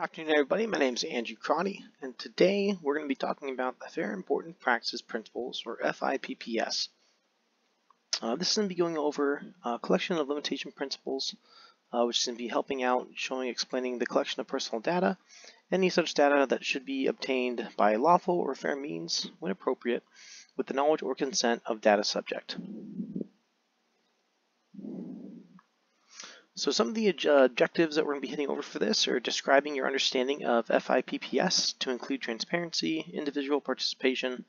Afternoon everybody, my name is Andrew Crotty and today we're going to be talking about the Fair Important Practices Principles or FIPPS. Uh, this is going to be going over a collection of limitation principles uh, which is going to be helping out showing explaining the collection of personal data, any such data that should be obtained by lawful or fair means when appropriate with the knowledge or consent of data subject. So some of the objectives that we're going to be hitting over for this are describing your understanding of FIPPS to include transparency, individual participation,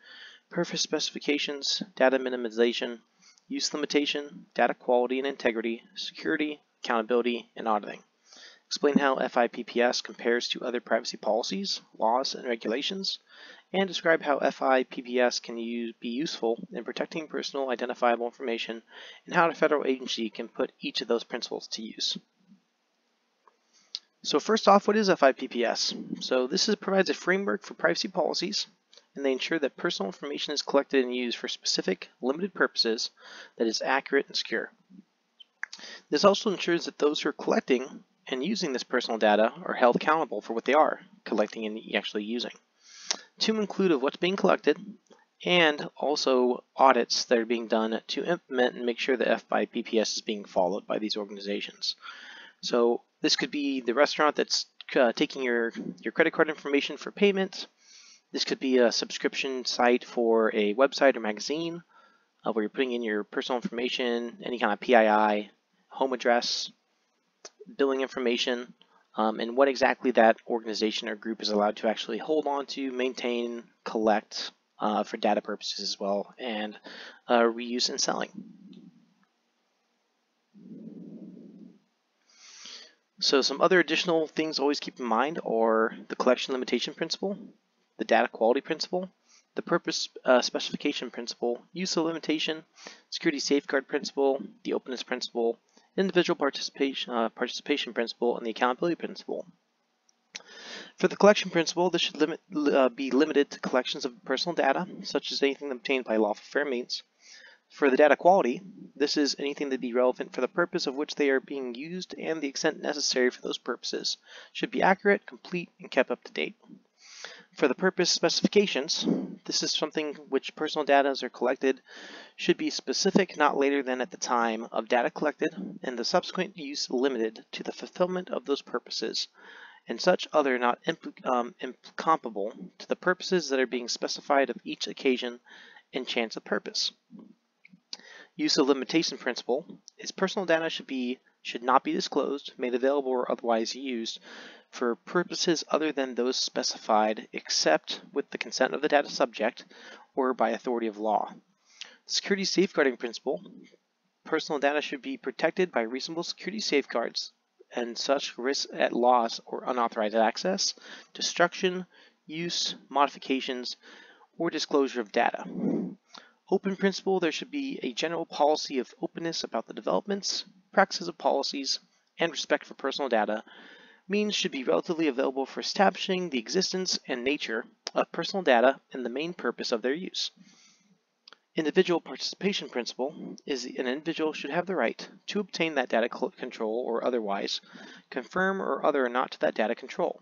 purpose specifications, data minimization, use limitation, data quality and integrity, security, accountability, and auditing. Explain how FIPPS compares to other privacy policies, laws, and regulations, and describe how FIPPS can use, be useful in protecting personal identifiable information and how a federal agency can put each of those principles to use. So first off, what is FIPPS? So this is, provides a framework for privacy policies and they ensure that personal information is collected and used for specific, limited purposes that is accurate and secure. This also ensures that those who are collecting and using this personal data are held accountable for what they are collecting and actually using to include of what's being collected and also audits that are being done to implement and make sure that FIPPS is being followed by these organizations. So this could be the restaurant that's uh, taking your, your credit card information for payment. This could be a subscription site for a website or magazine uh, where you're putting in your personal information, any kind of PII, home address, billing information, um, and what exactly that organization or group is allowed to actually hold on to, maintain, collect uh, for data purposes as well, and uh, reuse and selling. So some other additional things always keep in mind are the collection limitation principle, the data quality principle, the purpose uh, specification principle, use of limitation, security safeguard principle, the openness principle, individual participation, uh, participation principle, and the accountability principle. For the collection principle, this should limit, uh, be limited to collections of personal data, such as anything obtained by lawful fair means. For the data quality, this is anything that be relevant for the purpose of which they are being used and the extent necessary for those purposes should be accurate, complete, and kept up to date. For the purpose specifications, this is something which personal data are collected should be specific not later than at the time of data collected and the subsequent use limited to the fulfillment of those purposes and such other not um, incomparable to the purposes that are being specified of each occasion and chance of purpose. Use of limitation principle is personal data should be should not be disclosed, made available, or otherwise used for purposes other than those specified except with the consent of the data subject or by authority of law. Security safeguarding principle, personal data should be protected by reasonable security safeguards and such risks at loss or unauthorized access, destruction, use, modifications, or disclosure of data. Open principle, there should be a general policy of openness about the developments, practices of policies, and respect for personal data means should be relatively available for establishing the existence and nature of personal data and the main purpose of their use. Individual participation principle is an individual should have the right to obtain that data control or otherwise confirm or other or not to that data control.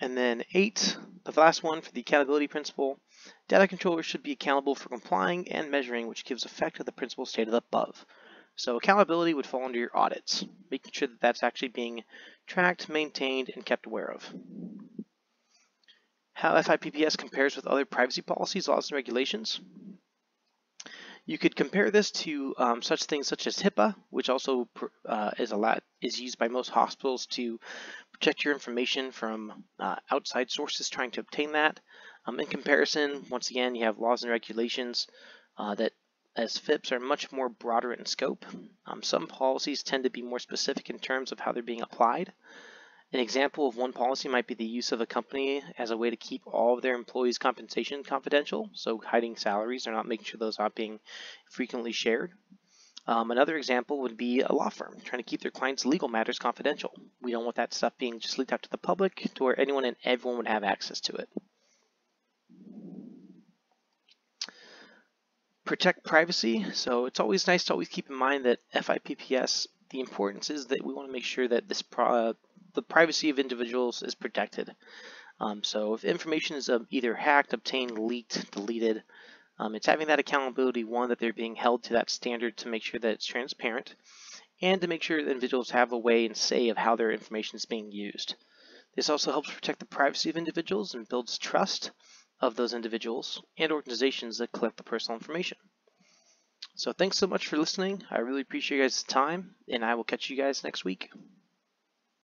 And then eight, the last one for the accountability principle, data controllers should be accountable for complying and measuring which gives effect to the principle stated above. So accountability would fall under your audits, making sure that that's actually being tracked, maintained, and kept aware of. How FIPPS compares with other privacy policies, laws, and regulations. You could compare this to um, such things such as HIPAA, which also uh, is a lot is used by most hospitals to protect your information from uh, outside sources trying to obtain that. Um, in comparison, once again, you have laws and regulations uh, that as FIPPS are much more broader in scope. Um, some policies tend to be more specific in terms of how they're being applied. An example of one policy might be the use of a company as a way to keep all of their employees' compensation confidential, so hiding salaries or not making sure those aren't being frequently shared. Um, another example would be a law firm trying to keep their clients' legal matters confidential. We don't want that stuff being just leaked out to the public to where anyone and everyone would have access to it. Protect privacy. So it's always nice to always keep in mind that FIPPS, the importance is that we want to make sure that this pro the privacy of individuals is protected. Um, so if information is um, either hacked, obtained, leaked, deleted, um, it's having that accountability, one, that they're being held to that standard to make sure that it's transparent, and to make sure that individuals have a way and say of how their information is being used. This also helps protect the privacy of individuals and builds trust of those individuals and organizations that collect the personal information. So thanks so much for listening. I really appreciate you guys' time, and I will catch you guys next week.